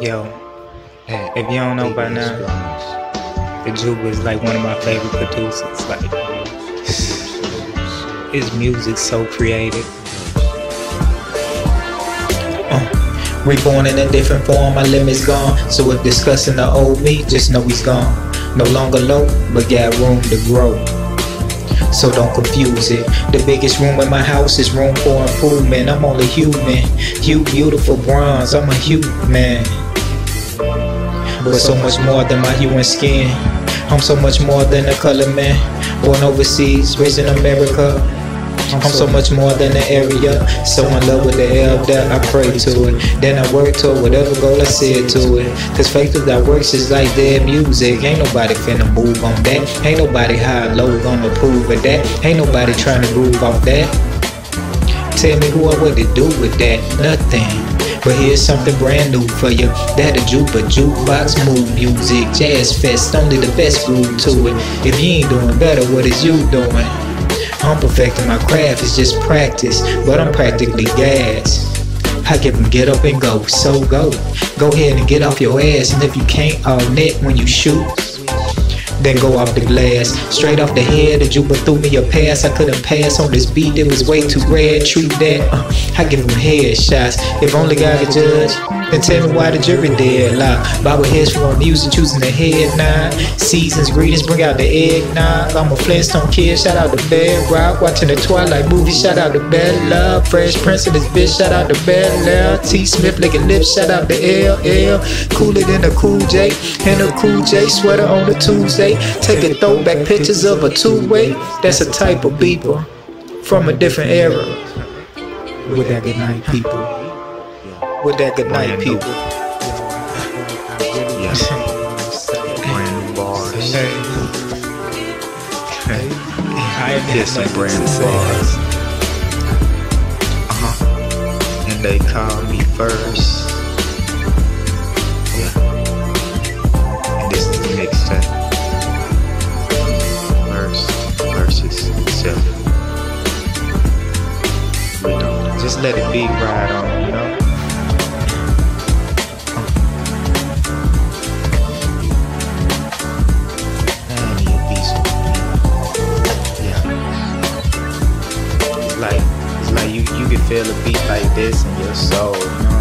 Yo, if you don't know by now, Eijuba is like one of my favorite producers. Like, his music's so creative. Uh, reborn in a different form, my limit's gone. So if discussing the old me, just know he's gone. No longer low, but got room to grow. So don't confuse it. The biggest room in my house is room for improvement. I'm only human. You beautiful bronze, I'm a human. But so much more than my human skin. I'm so much more than a color man. Born overseas, raised in America. I'm so much more than the area. So in love with the L that I pray to it. Then I work toward whatever goal I set to it. Cause faith that works is like dead music. Ain't nobody finna move on that. Ain't nobody high low gonna prove of that. Ain't nobody trying to groove off that. Tell me who I what to do with that. Nothing. But here's something brand new for you. That Eijuba jukebox move music, jazz fest, only the best groove to it. If you ain't doing better, what is you doing? I'm perfecting my craft, it's just practice, but I'm practically gas. I give them get up and go, so go. Go ahead and get off your ass, and if you can't, I'll net when you shoot. Then go off the glass, straight off the head. Eijuba threw me a pass. I couldn't pass on this beat, it was way too rad. Treat that, uh, I give them headshots. If only God could judge, then tell me why the jury dead. Like, Bible heads from music, choosing the head nine. Seasons, greetings, bring out the egg eggnog. I'm a Flintstone kid, shout out to Bedrock. Watching the Twilight movie, shout out to Bella. Fresh Prince and his bitch, shout out to Bel-Air. T Smith licking lips, shout out to LL. Cooler than a Cool J, and a Cool J sweater on a Tuesday. Taking throwback pictures of a two-way. That's a type of beeper from a different era. With that good night, people. With that good night, people. Brand new bars. Hey. I ain't some brand to new say. bars. Uh-huh. And they call me first. Yeah. And this is the mixtape. Self. We know. Just let it be ride on, you know? Like it's like you you can feel a beat like this in your soul, you know